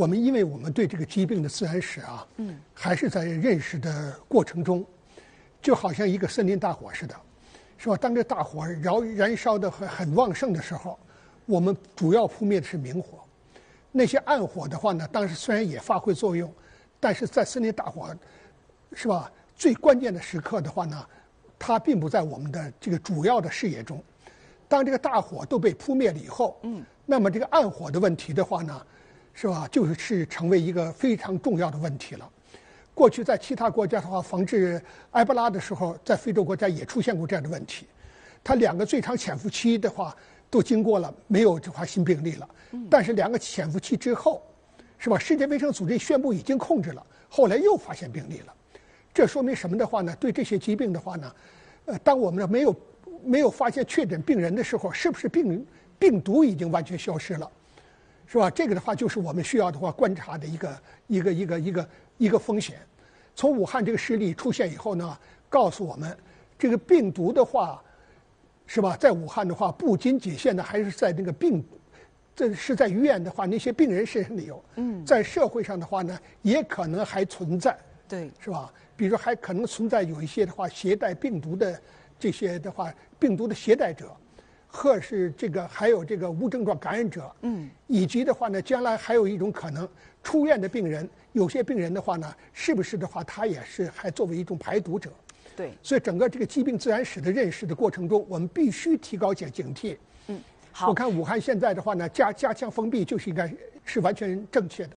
我们因为我们对这个疾病的自然史啊，嗯，还是在认识的过程中，就好像一个森林大火似的，是吧？当这大火燃燃烧的很很旺盛的时候，我们主要扑灭的是明火。那些暗火的话呢，当时虽然也发挥作用，但是在森林大火，是吧？最关键的时刻的话呢，它并不在我们的这个主要的视野中。当这个大火都被扑灭了以后，嗯，那么这个暗火的问题的话呢，是吧？就是成为一个非常重要的问题了。过去在其他国家的话，防治埃博拉的时候，在非洲国家也出现过这样的问题。它两个最长潜伏期的话都经过了，没有这块新病例了。但是两个潜伏期之后，是吧？世界卫生组织宣布已经控制了，后来又发现病例了。这说明什么的话呢？对这些疾病的话呢，呃，当我们没有。没有发现确诊病人的时候，是不是病病毒已经完全消失了，是吧？这个的话就是我们需要的话观察的一个一个一个一个一个风险。从武汉这个事例出现以后呢，告诉我们，这个病毒的话，是吧？在武汉的话，不仅仅现在还是在那个病，这是在医院的话，那些病人身上有。嗯。在社会上的话呢，也可能还存在。对。是吧？比如还可能存在有一些的话携带病毒的。这些的话，病毒的携带者，或是这个还有这个无症状感染者，嗯，以及的话呢，将来还有一种可能，出院的病人，有些病人的话呢，是不是的话，他也是还作为一种排毒者，对，所以整个这个疾病自然史的认识的过程中，我们必须提高警警惕。嗯，好，我看武汉现在的话呢，加加强封闭就是应该是完全正确的。